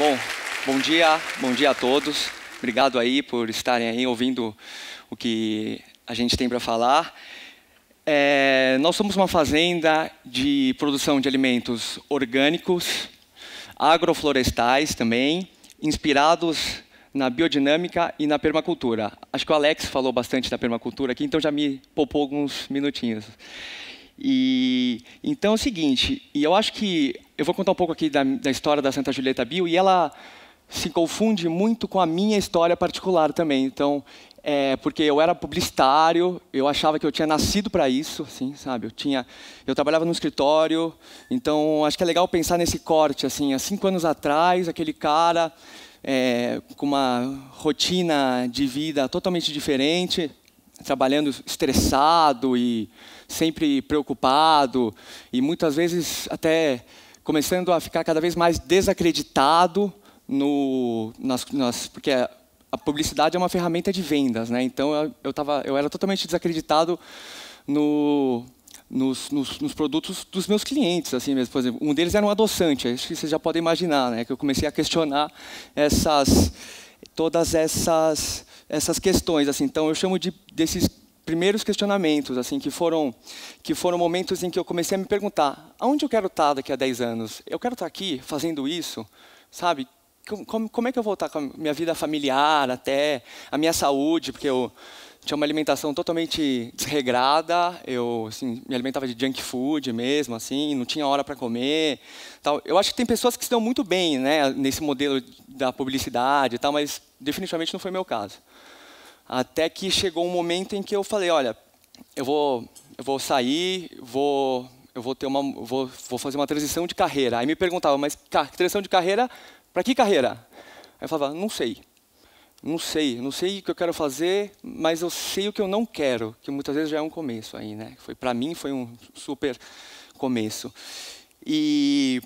Bom, bom dia, bom dia a todos. Obrigado aí por estarem aí ouvindo o que a gente tem para falar. É, nós somos uma fazenda de produção de alimentos orgânicos, agroflorestais também, inspirados na biodinâmica e na permacultura. Acho que o Alex falou bastante da permacultura aqui, então já me poupou alguns minutinhos. E então é o seguinte, e eu acho que eu vou contar um pouco aqui da, da história da Santa Julieta Bio e ela se confunde muito com a minha história particular também. Então, é, porque eu era publicitário, eu achava que eu tinha nascido para isso, assim, sabe? Eu tinha, eu trabalhava no escritório, então acho que é legal pensar nesse corte, assim, há cinco anos atrás, aquele cara é, com uma rotina de vida totalmente diferente, trabalhando estressado e sempre preocupado e muitas vezes até começando a ficar cada vez mais desacreditado no, nas, nas, porque a publicidade é uma ferramenta de vendas, né? Então eu, eu, tava, eu era totalmente desacreditado no, nos, nos, nos, produtos dos meus clientes, assim mesmo. Por exemplo, um deles era um adoçante. Acho que vocês já podem imaginar, né? Que eu comecei a questionar essas, todas essas, essas questões, assim. Então eu chamo de desses primeiros questionamentos, assim, que foram que foram momentos em que eu comecei a me perguntar: aonde eu quero estar daqui a 10 anos? Eu quero estar aqui fazendo isso, sabe? Como, como é que eu vou estar com a minha vida familiar, até a minha saúde, porque eu tinha uma alimentação totalmente desregrada, eu assim, me alimentava de junk food mesmo, assim, não tinha hora para comer. Tal. Eu acho que tem pessoas que se dão muito bem né, nesse modelo da publicidade, tal, mas definitivamente não foi meu caso. Até que chegou um momento em que eu falei, olha, eu vou, eu vou sair, vou, eu vou ter uma, vou, vou fazer uma transição de carreira. Aí me perguntava, mas transição de carreira para que carreira? Aí eu falava, não sei. Não sei, não sei o que eu quero fazer, mas eu sei o que eu não quero, que muitas vezes já é um começo aí, né? Foi para mim foi um super começo. E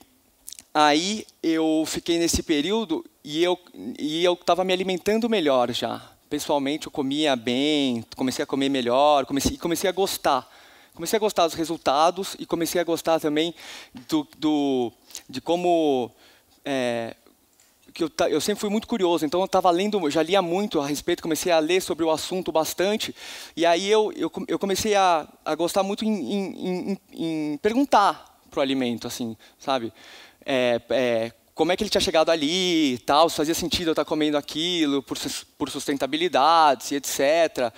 aí eu fiquei nesse período e eu e eu estava me alimentando melhor já pessoalmente eu comia bem, comecei a comer melhor, comecei, comecei a gostar. Comecei a gostar dos resultados e comecei a gostar também do, do de como é, que eu, eu, sempre fui muito curioso, então eu estava lendo, já lia muito a respeito, comecei a ler sobre o assunto bastante, e aí eu, eu, eu comecei a, a gostar muito em, em, em, em perguntar para o alimento, assim, sabe? É, é, como é que ele tinha chegado ali, tal, se fazia sentido eu estar comendo aquilo por, por sustentabilidade, etc.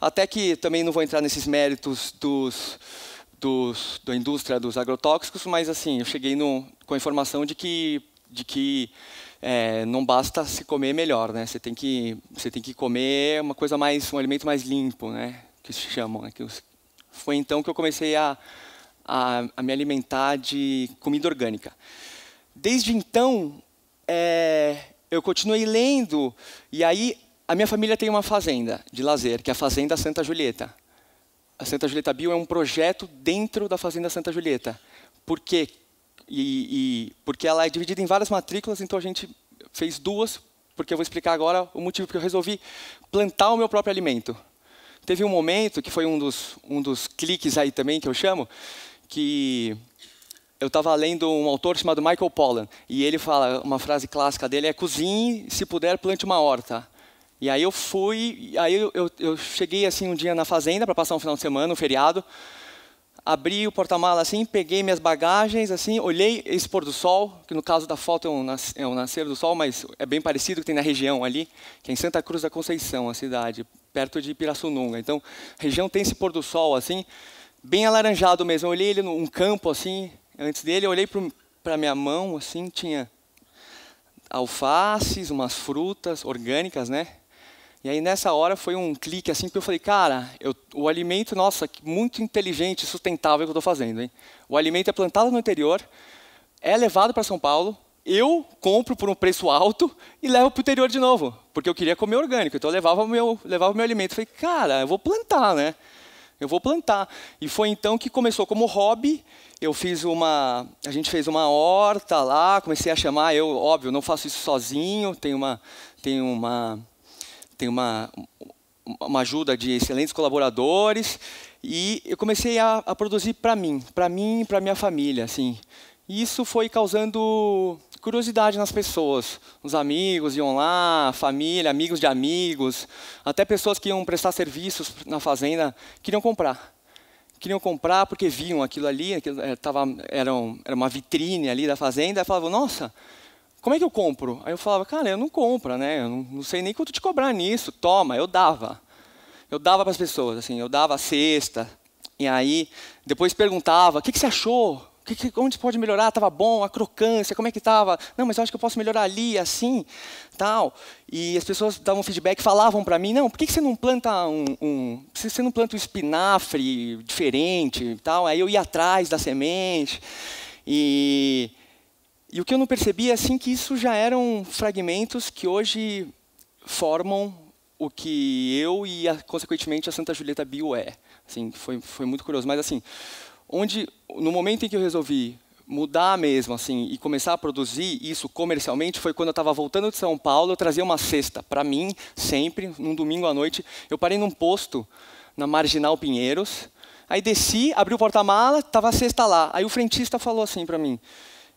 Até que também não vou entrar nesses méritos dos, dos, da indústria dos agrotóxicos, mas assim eu cheguei no, com a informação de que, de que é, não basta se comer melhor, né? Você tem que você tem que comer uma coisa mais um alimento mais limpo, né? Que se chamam. Né? Foi então que eu comecei a, a, a me alimentar de comida orgânica. Desde então, é, eu continuei lendo, e aí a minha família tem uma fazenda de lazer, que é a Fazenda Santa Julieta. A Santa Julieta Bio é um projeto dentro da Fazenda Santa Julieta. Por quê? E, e, porque ela é dividida em várias matrículas, então a gente fez duas, porque eu vou explicar agora o motivo que eu resolvi plantar o meu próprio alimento. Teve um momento, que foi um dos, um dos cliques aí também, que eu chamo, que eu estava lendo um autor chamado Michael Pollan, e ele fala, uma frase clássica dele é cozinhe, se puder, plante uma horta. E aí eu fui, aí eu, eu, eu cheguei assim um dia na fazenda para passar um final de semana, um feriado, abri o porta-mala assim, peguei minhas bagagens assim, olhei esse pôr do sol, que no caso da foto é um, nas, é um nascer do sol, mas é bem parecido que tem na região ali, que é em Santa Cruz da Conceição, a cidade, perto de Pirassununga. Então, a região tem esse pôr do sol assim, bem alaranjado mesmo. Eu olhei ele num campo assim, Antes dele, eu olhei para minha mão, assim, tinha alfaces, umas frutas orgânicas, né? E aí nessa hora foi um clique assim que eu falei, cara, eu, o alimento, nossa, muito inteligente, sustentável que eu estou fazendo, hein? O alimento é plantado no interior, é levado para São Paulo, eu compro por um preço alto e levo para o interior de novo, porque eu queria comer orgânico, então eu levava meu, levava meu alimento. falei, cara, eu vou plantar, né? Eu vou plantar. E foi então que começou como hobby. Eu fiz uma, a gente fez uma horta lá, comecei a chamar. Eu, óbvio, não faço isso sozinho. Tenho uma, tenho uma, tenho uma, uma ajuda de excelentes colaboradores. E eu comecei a, a produzir para mim, para mim e para minha família, assim. E isso foi causando curiosidade nas pessoas. Os amigos iam lá, família, amigos de amigos, até pessoas que iam prestar serviços na fazenda queriam comprar. Queriam comprar porque viam aquilo ali, aquilo, é, tava, era, era uma vitrine ali da fazenda, e falavam, nossa, como é que eu compro? Aí eu falava, cara, eu não compro, né? Eu não, não sei nem quanto te cobrar nisso, toma, eu dava. Eu dava para as pessoas, assim, eu dava a cesta, e aí depois perguntava, o que, que você achou? Que, que, onde pode melhorar? Estava bom, a crocância, como é que estava? Não, mas eu acho que eu posso melhorar ali, assim, tal. E as pessoas davam feedback, falavam para mim, não, por que, que você não planta um, um, você não planta um espinafre diferente, tal? Aí eu ia atrás da semente. E, e o que eu não percebia, assim, que isso já eram fragmentos que hoje formam o que eu e, consequentemente, a Santa Julieta Bio é. Assim, foi, foi muito curioso. Mas, assim, onde no momento em que eu resolvi mudar mesmo assim e começar a produzir isso comercialmente foi quando eu estava voltando de São Paulo eu trazia uma cesta para mim sempre num domingo à noite. Eu parei num posto na Marginal Pinheiros aí desci abri o porta-mala tava a cesta lá. Aí o frentista falou assim para mim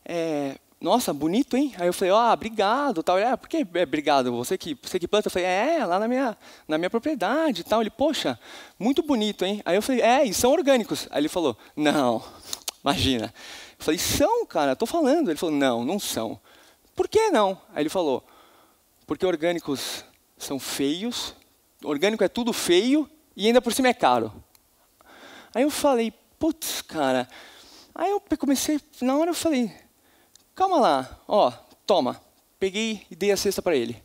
é, nossa, bonito, hein? Aí eu falei, ah, obrigado, tal. Ele, ah, por que é, obrigado? Você que, você que planta? Eu falei, é, lá na minha, na minha propriedade, tal. Ele, poxa, muito bonito, hein? Aí eu falei, é, e são orgânicos. Aí ele falou, não, imagina. Eu falei, são, cara, estou falando. Ele falou, não, não são. Por que não? Aí ele falou, porque orgânicos são feios, orgânico é tudo feio e ainda por cima é caro. Aí eu falei, putz, cara. Aí eu comecei, na hora eu falei, calma lá, ó, toma. Peguei e dei a cesta para ele.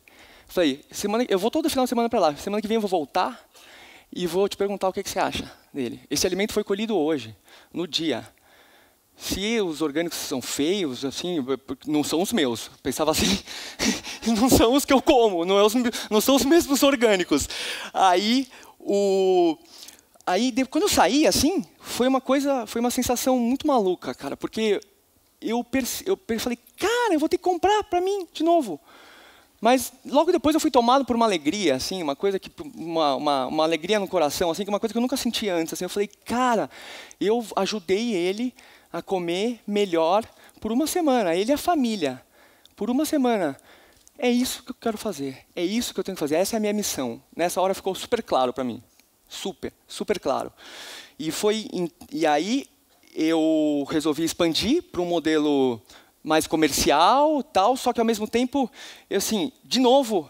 Falei, semana, eu vou todo final de semana para lá. Semana que vem eu vou voltar e vou te perguntar o que, que você acha dele. Esse alimento foi colhido hoje, no dia. Se os orgânicos são feios, assim, não são os meus. Pensava assim, não são os que eu como, não, é os, não são os mesmos orgânicos. Aí, o, aí quando eu saí, assim, foi uma coisa, foi uma sensação muito maluca, cara, porque eu, eu falei, cara, eu vou ter que comprar para mim de novo. Mas logo depois eu fui tomado por uma alegria, assim, uma coisa que uma, uma, uma, alegria no coração, assim, que uma coisa que eu nunca senti antes. Assim, eu falei, cara, eu ajudei ele a comer melhor por uma semana, ele e a família, por uma semana. É isso que eu quero fazer, é isso que eu tenho que fazer, essa é a minha missão. Nessa hora ficou super claro para mim, super, super claro. E foi, e aí eu resolvi expandir para um modelo mais comercial, tal, só que ao mesmo tempo, assim, de novo,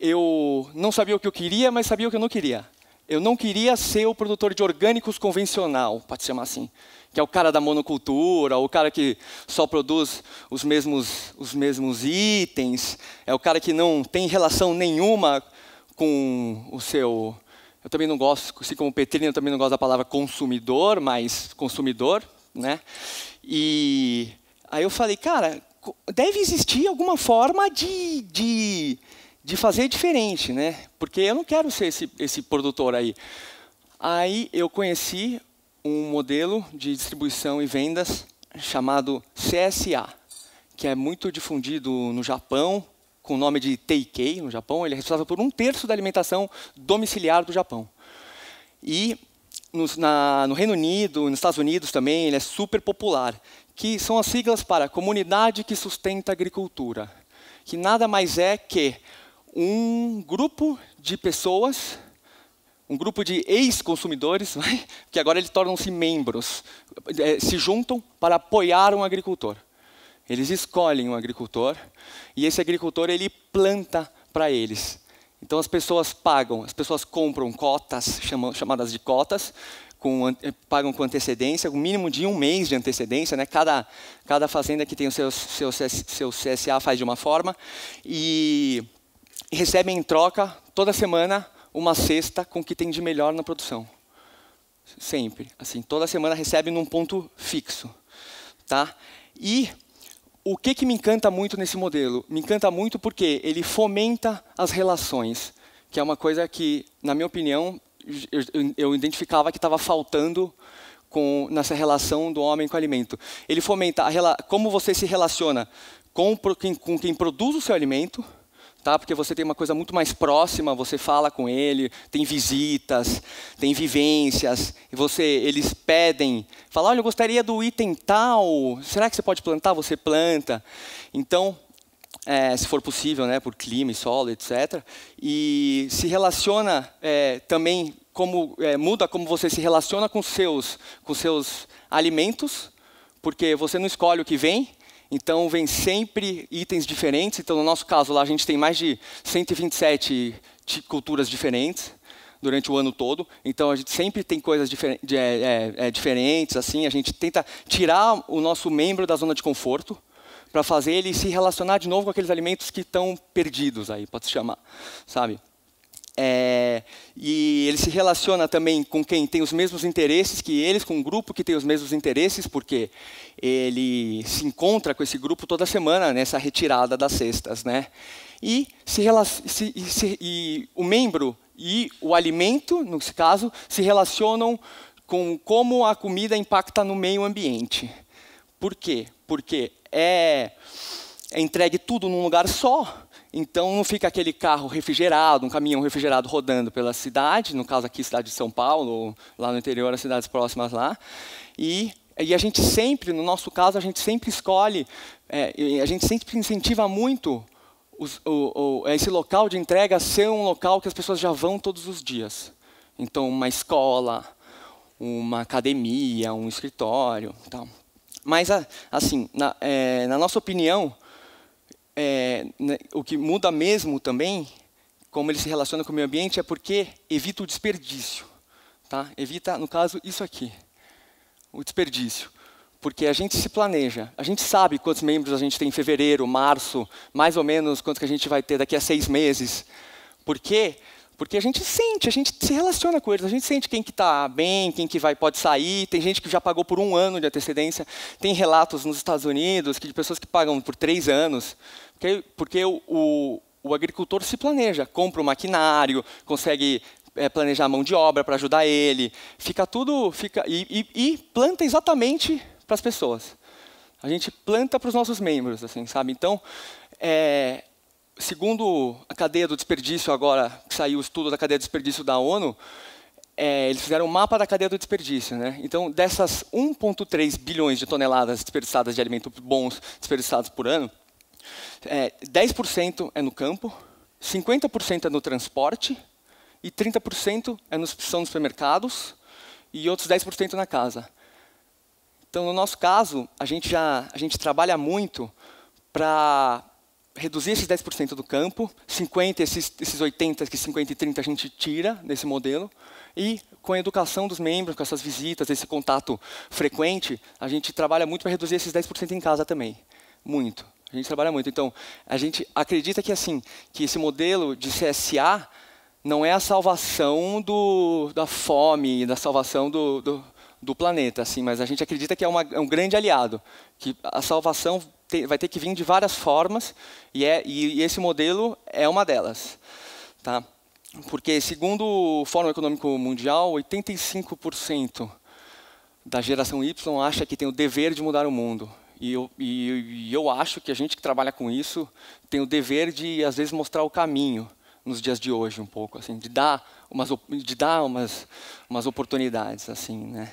eu não sabia o que eu queria, mas sabia o que eu não queria. Eu não queria ser o produtor de orgânicos convencional, pode chamar assim, que é o cara da monocultura, o cara que só produz os mesmos, os mesmos itens, é o cara que não tem relação nenhuma com o seu eu também não gosto, assim como Petrino, eu também não gosto da palavra consumidor, mas consumidor, né? E aí eu falei, cara, deve existir alguma forma de, de, de fazer diferente, né? Porque eu não quero ser esse, esse produtor aí. Aí eu conheci um modelo de distribuição e vendas chamado CSA, que é muito difundido no Japão, com o nome de Teikei, no Japão, ele é responsável por um terço da alimentação domiciliar do Japão. E no, na, no Reino Unido, nos Estados Unidos também, ele é super popular, que são as siglas para Comunidade que Sustenta a Agricultura, que nada mais é que um grupo de pessoas, um grupo de ex-consumidores, que agora eles tornam-se membros, é, se juntam para apoiar um agricultor. Eles escolhem um agricultor e esse agricultor ele planta para eles. Então as pessoas pagam, as pessoas compram cotas, chamadas de cotas, com, pagam com antecedência, com um mínimo de um mês de antecedência. Né? Cada, cada fazenda que tem o seu, seu, seu CSA faz de uma forma. E recebem em troca, toda semana, uma cesta com o que tem de melhor na produção. Sempre. assim Toda semana recebe num ponto fixo. Tá? E o que, que me encanta muito nesse modelo? Me encanta muito porque ele fomenta as relações, que é uma coisa que, na minha opinião, eu, eu identificava que estava faltando com, nessa relação do homem com o alimento. Ele fomenta a, como você se relaciona com, com quem produz o seu alimento, tá? Porque você tem uma coisa muito mais próxima, você fala com ele, tem visitas, tem vivências, e você, eles pedem, falam, olha, eu gostaria do item tal, será que você pode plantar? Você planta. Então, é, se for possível, né, por clima e solo, etc. E se relaciona é, também como é, muda como você se relaciona com seus com seus alimentos, porque você não escolhe o que vem, então vem sempre itens diferentes. Então no nosso caso lá a gente tem mais de 127 culturas diferentes durante o ano todo. Então a gente sempre tem coisas difer de, é, é, é, diferentes, assim. A gente tenta tirar o nosso membro da zona de conforto para fazer ele se relacionar de novo com aqueles alimentos que estão perdidos aí, pode se chamar, sabe? É, e ele se relaciona também com quem tem os mesmos interesses que eles, com um grupo que tem os mesmos interesses, porque ele se encontra com esse grupo toda semana nessa retirada das cestas, né? E, se, se, se, e o membro e o alimento, nesse caso, se relacionam com como a comida impacta no meio ambiente. Por quê? Porque é, é entregue tudo num lugar só. Então não fica aquele carro refrigerado, um caminhão refrigerado rodando pela cidade, no caso aqui cidade de São Paulo, ou lá no interior as cidades próximas lá. E, e a gente sempre, no nosso caso, a gente sempre escolhe, é, a gente sempre incentiva muito os, o, o, esse local de entrega ser um local que as pessoas já vão todos os dias. Então uma escola, uma academia, um escritório, tal. Mas, assim, na, é, na nossa opinião, é, né, o que muda mesmo também, como ele se relaciona com o meio ambiente, é porque evita o desperdício. Tá? Evita, no caso, isso aqui, o desperdício. Porque a gente se planeja, a gente sabe quantos membros a gente tem em fevereiro, março, mais ou menos quantos que a gente vai ter daqui a seis meses. Por quê? Porque a gente sente, a gente se relaciona com eles, a gente sente quem que está bem, quem que vai pode sair. Tem gente que já pagou por um ano de antecedência. Tem relatos nos Estados Unidos que de pessoas que pagam por três anos, porque, porque o, o, o agricultor se planeja, compra o maquinário, consegue é, planejar a mão de obra para ajudar ele, fica tudo, fica e, e, e planta exatamente para as pessoas. A gente planta para os nossos membros, assim, sabe? Então, é, segundo a cadeia do desperdício agora, que saiu o estudo da cadeia do desperdício da ONU, é, eles fizeram um mapa da cadeia do desperdício. Né? Então, dessas 1,3 bilhões de toneladas desperdiçadas de alimentos bons desperdiçados por ano, é, 10% é no campo, 50% é no transporte e 30% é nos, são nos supermercados e outros 10% na casa. Então, no nosso caso, a gente já a gente trabalha muito para reduzir esses 10% do campo, 50, esses, esses 80, que 50 e 30 a gente tira desse modelo, e com a educação dos membros, com essas visitas, esse contato frequente, a gente trabalha muito para reduzir esses 10% em casa também. Muito. A gente trabalha muito. Então, a gente acredita que assim, que esse modelo de CSA não é a salvação do, da fome, da salvação do, do, do planeta, assim, mas a gente acredita que é, uma, é um grande aliado, que a salvação ter, vai ter que vir de várias formas, e, é, e, e esse modelo é uma delas. Tá? Porque, segundo o Fórum Econômico Mundial, 85% da geração Y acha que tem o dever de mudar o mundo. E eu, e, e eu acho que a gente que trabalha com isso tem o dever de, às vezes, mostrar o caminho nos dias de hoje um pouco, assim, de dar umas, de dar umas, umas oportunidades, assim, né?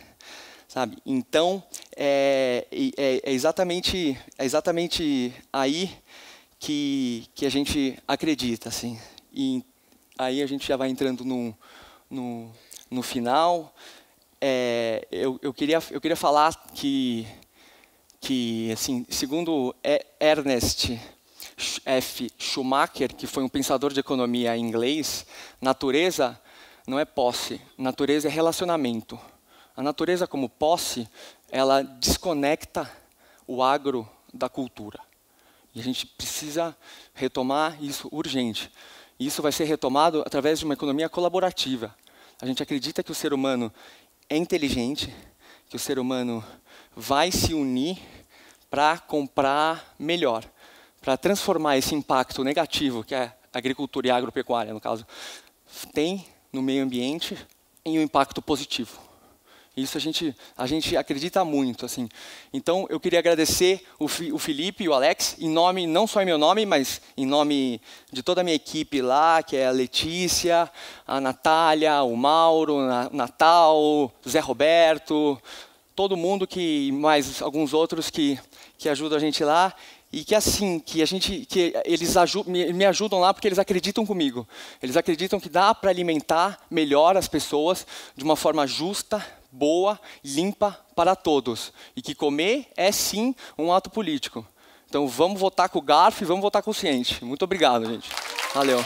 Sabe? Então é, é, é, exatamente é exatamente aí que que a gente acredita, assim. E aí a gente já vai entrando no no, no final. É, eu, eu queria eu queria falar que que assim segundo Ernest F. Schumacher, que foi um pensador de economia inglês, natureza não é posse, natureza é relacionamento. A natureza como posse, ela desconecta o agro da cultura. E a gente precisa retomar isso urgente. E isso vai ser retomado através de uma economia colaborativa. A gente acredita que o ser humano é inteligente, que o ser humano vai se unir para comprar melhor, para transformar esse impacto negativo que é agricultura e agropecuária, no caso, tem no meio ambiente em um impacto positivo. Isso a gente, a gente acredita muito, assim. Então, eu queria agradecer o, o Felipe e o Alex, em nome, não só em meu nome, mas em nome de toda a minha equipe lá, que é a Letícia, a Natália, o Mauro, o Natal, Zé Roberto, todo mundo que, mais alguns outros que, que ajudam a gente lá e que assim que a gente que eles me, me, ajudam lá porque eles acreditam comigo eles acreditam que dá para alimentar melhor as pessoas de uma forma justa boa limpa para todos. E que comer é sim um ato político. Então vamos votar com o garfo e vamos votar consciente muito obrigado gente. Valeu